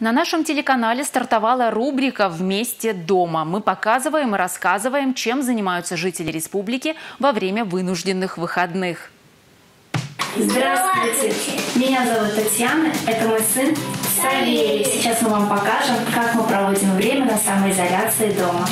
На нашем телеканале стартовала рубрика «Вместе дома». Мы показываем и рассказываем, чем занимаются жители республики во время вынужденных выходных. Здравствуйте! Меня зовут Татьяна, это мой сын Савелий. Сейчас мы вам покажем, как мы проводим время на самоизоляции дома.